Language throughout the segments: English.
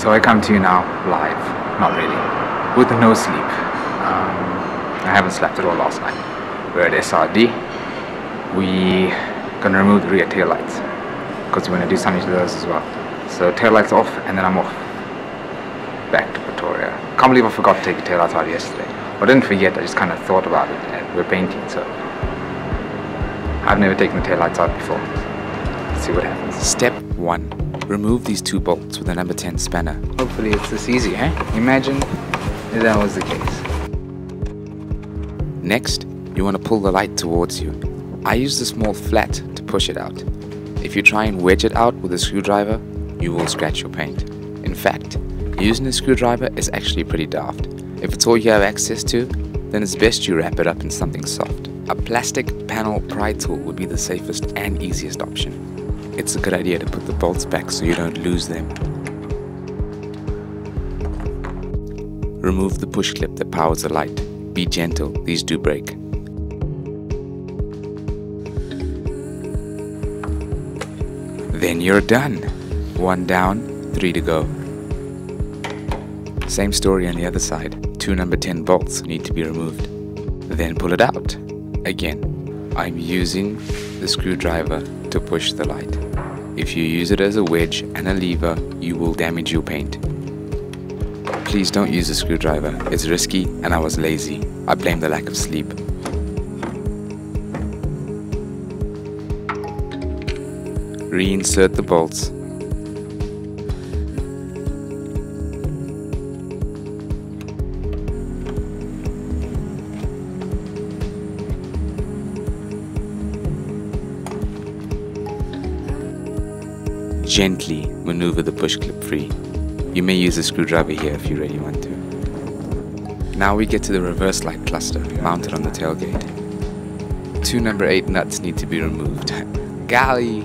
So I come to you now live, not really, with no sleep. Um, I haven't slept at all last night. We're at SRD. We gonna remove the rear tail lights because we're gonna do something to those as well. So tail lights off, and then I'm off back to Pretoria. Can't believe I forgot to take the tail lights out yesterday. I didn't forget. I just kind of thought about it, and we're painting, so I've never taken the tail lights out before. Let's see what happens. Step 1. Remove these two bolts with a number 10 spanner. Hopefully it's this easy, eh? Imagine if that was the case. Next, you want to pull the light towards you. I use the small flat to push it out. If you try and wedge it out with a screwdriver, you will scratch your paint. In fact, using a screwdriver is actually pretty daft. If it's all you have access to, then it's best you wrap it up in something soft. A plastic panel pry tool would be the safest and easiest option. It's a good idea to put the bolts back so you don't lose them. Remove the push clip that powers the light. Be gentle, these do break. Then you're done. One down, three to go. Same story on the other side. Two number 10 bolts need to be removed. Then pull it out. Again, I'm using the screwdriver to push the light. If you use it as a wedge and a lever, you will damage your paint. Please don't use a screwdriver, it's risky and I was lazy. I blame the lack of sleep. Reinsert the bolts. Gently maneuver the push clip free. You may use a screwdriver here if you really want to. Now we get to the reverse light cluster mounted on the tailgate. Two number 8 nuts need to be removed. Golly!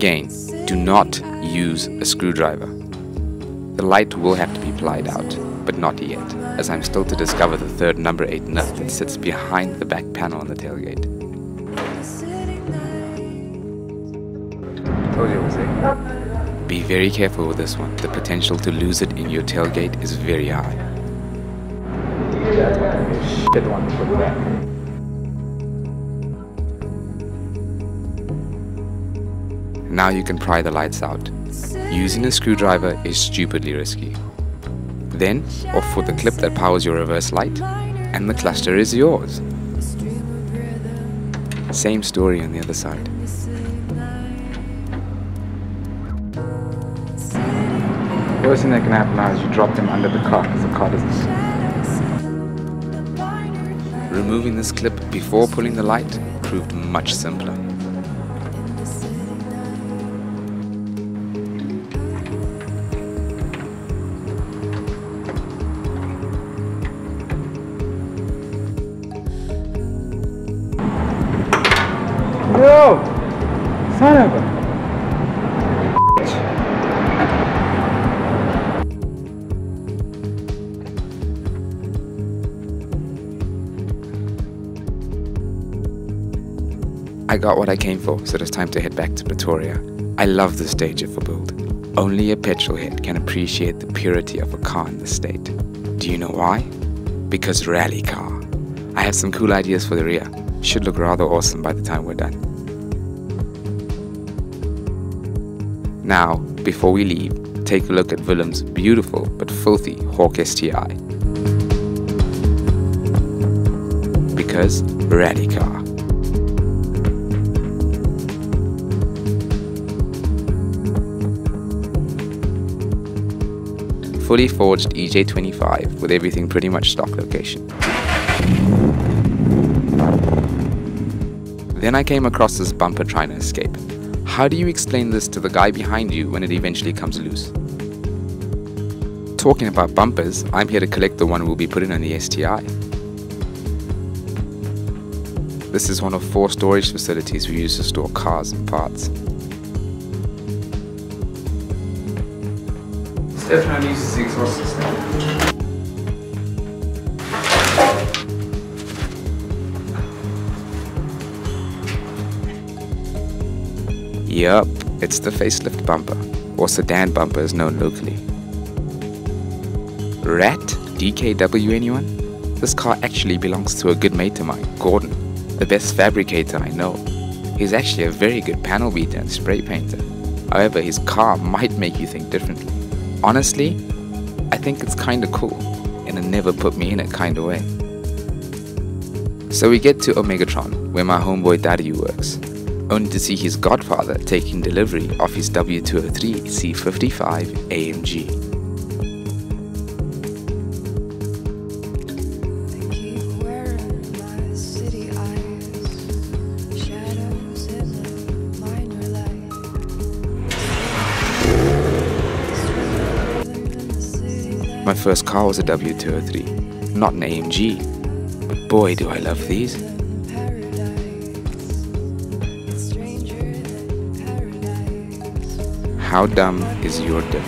Again, do not use a screwdriver. The light will have to be plied out, but not yet, as I'm still to discover the third number 8 nut that sits behind the back panel on the tailgate. Told you it was safe. Be very careful with this one. The potential to lose it in your tailgate is very high. Now you can pry the lights out. Using a screwdriver is stupidly risky. Then, off with the clip that powers your reverse light, and the cluster is yours. Same story on the other side. Worst thing that can happen now is you drop them under the car because the car doesn't see. Removing this clip before pulling the light proved much simpler. Yo! Son of a... I got what I came for, so it's time to head back to Pretoria. I love the stage of a build. Only a petrol head can appreciate the purity of a car in the state. Do you know why? Because rally car. I have some cool ideas for the rear. Should look rather awesome by the time we're done. Now, before we leave, take a look at Willem's beautiful but filthy Hawk STI. Because rally car. Fully forged EJ25 with everything pretty much stock location. Then I came across this bumper trying to escape. How do you explain this to the guy behind you when it eventually comes loose? Talking about bumpers, I'm here to collect the one we'll be putting on the STI. This is one of four storage facilities we use to store cars and parts. definitely uses the exhaust system. Yup, it's the facelift bumper, or sedan bumper as known locally. Rat DKW anyone? This car actually belongs to a good mate of mine, Gordon, the best fabricator I know. He's actually a very good panel beater and spray painter. However, his car might make you think differently. Honestly, I think it's kinda cool, in a never put me in it kinda way. So we get to Omegatron, where my homeboy Daddy works, only to see his godfather taking delivery of his W203 C55 AMG. My first car was a W203, not an AMG. But boy, do I love these. How dumb is your diff?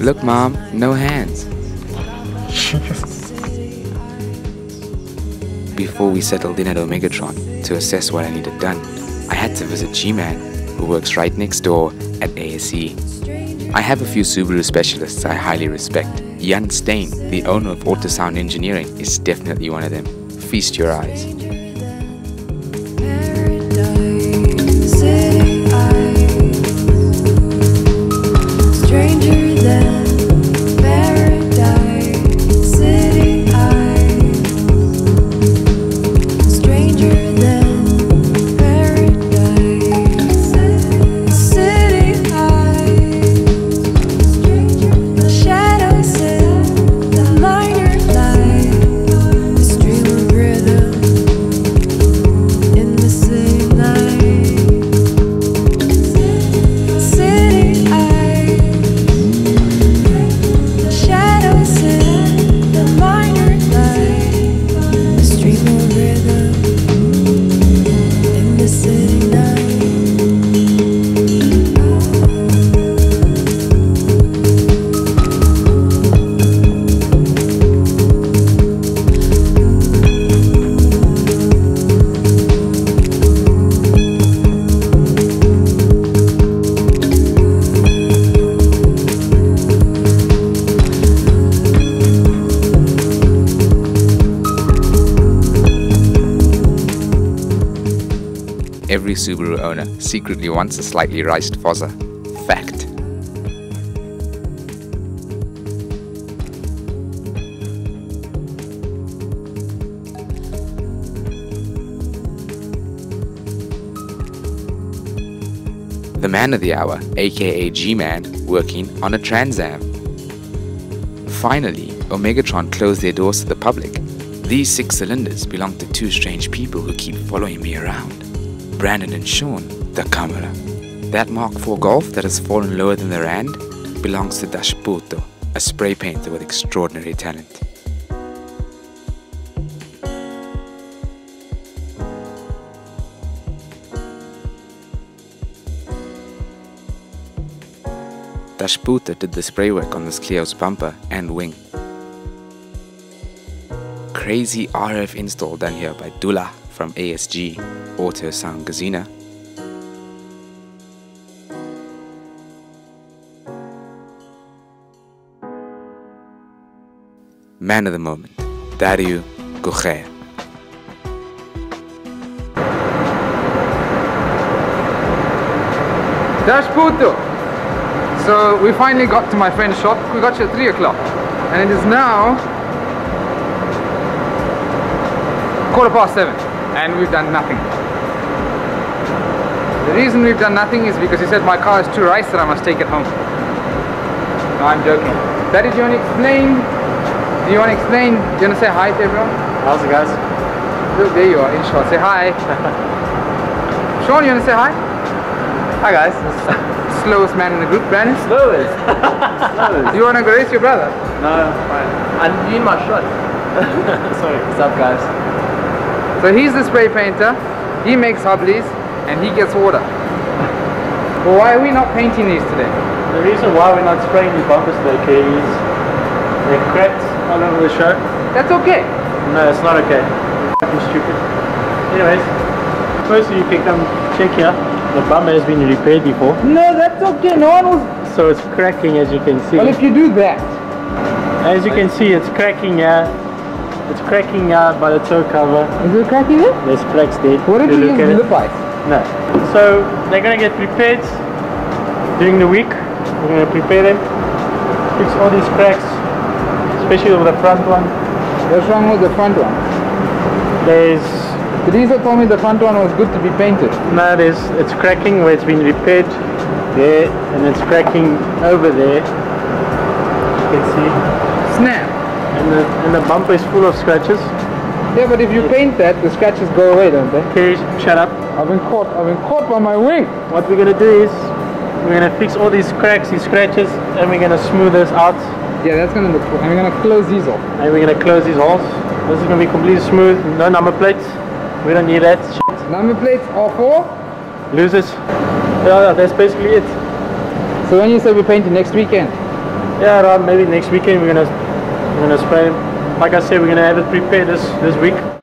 Look, mom, no hands. Before we settled in at Omegatron to assess what I needed done, I had to visit G-Man, who works right next door at ASE. I have a few Subaru specialists I highly respect. Jan Steen, the owner of Autosound Engineering, is definitely one of them. Feast your eyes. Every Subaru owner secretly wants a slightly riced Forza. Fact. The man of the hour, aka G-Man, working on a Trans Am. Finally, Omegatron closed their doors to the public. These six cylinders belong to two strange people who keep following me around. Brandon and Sean, the camera. That Mark IV Golf that has fallen lower than the Rand belongs to Dashputo, a spray painter with extraordinary talent. Dashputo did the spray work on this Clio's bumper and wing. Crazy RF install done here by Dula from ASG Auto Sound Gazina. Man of the moment, Dario Gucher. Dash Puto! So we finally got to my friend's shop. We got here at 3 o'clock. And it is now quarter past 7. And we've done nothing. The reason we've done nothing is because he said my car is too rice that I must take it home. No, I'm joking. Daddy, do you want to explain? Do you want to explain? Do you want to say hi to everyone? How's it, guys? Look, there you are, in shot. Say hi. Sean, you want to say hi? Hi, guys. Slowest man in the group, Brandon. Slowest. Slowest. You want to race your brother? No, fine. You need my shot. Sorry. What's up, guys? So he's the spray painter, he makes hubblies, and he gets water. Well, why are we not painting these today? The reason why we're not spraying these bumpers today, is they're cracked all over the show. That's okay. No, it's not okay. You're fucking stupid. Anyways, firstly you can come check here. The bumper has been repaired before, No, that's okay. No one will. so it's cracking as you can see. Well, if you do that, As you can see, it's cracking here. It's cracking here by the toe cover. is it cracking it? There's cracks there. What if You use lip ice? No. So they're gonna get prepared during the week. We're gonna prepare them, fix all these cracks, especially over the front one. What's wrong with the front one? There's Teresa told me the front one was good to be painted. no, there's it's cracking where it's been repaired there, and it's cracking over there. You can see, Snap. and the and the bumper is full of scratches. Yeah, but if you paint that, the scratches go away, don't they? Okay, shut up. I've been caught. I've been caught by my wing. What we're gonna do is we're gonna fix all these cracks, these scratches, and we're gonna smooth this out. Yeah, that's gonna look cool. And we're gonna close these off. And we're gonna close these holes. This is gonna be completely smooth, no number plates. We don't need that shit. Number plates are for. Losers. Yeah, yeah, that's basically it. So when you say we're painting next weekend, Yeah, around maybe next weekend we're gonna we're gonna spray them. Like I said, we're gonna have it prepared this this week.